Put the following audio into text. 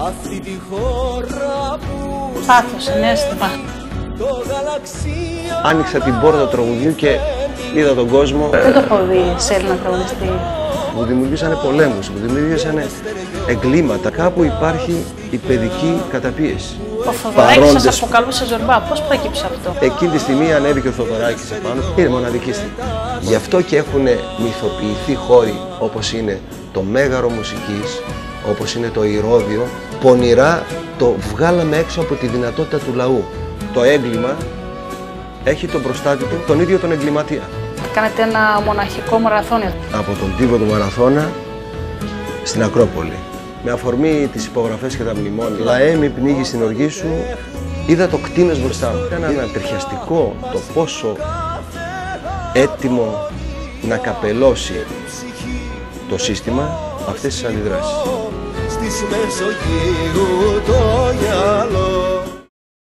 Αυτή τη χώρα που Πάθος, συνέστημα. το γαλαξία Άνοιξα την πόρτα του τραγουδιού και είδα τον κόσμο. Δεν το έχω δει σε Έλληνα τραγουδιστή. Μου δημιουργήσανε πολέμους, μου δημιουργήσανε εγκλήματα. Κάπου υπάρχει η παιδική καταπίεση. Ο Θοδωράκης Παρόντες. σας αποκαλούσε Ζορμπά. Πώς προέκυψε αυτό; Εκείνη τη στιγμή ανέβηκε ο Θοδωράκης επάνω. Είναι μοναδική στιγμή. Γι' αυτό και έχουν μυθοποιηθεί χώροι όπως είναι το Μέγαρο Μουσικής, όπως είναι το Ηρώδιο. Πονηρά το βγάλαμε έξω από τη δυνατότητα του λαού. Το έγκλημα έχει τον προστάτη του τον ίδιο τον εγκληματία. Κάνετε ένα μοναχικό μαραθώνιο. από τον τύπο του Μαραθώνα στην Ακρόπολη. Με αφορμή τις υπογραφές και τα μνημόνια. Λαέ μη πνίγεις στην οργή σου, είδα το κτίνος μπροστά μου. Ήταν ανατριχιαστικό το πόσο έτοιμο να καπελώσει το σύστημα αυτές τις αντιδράσεις. Στις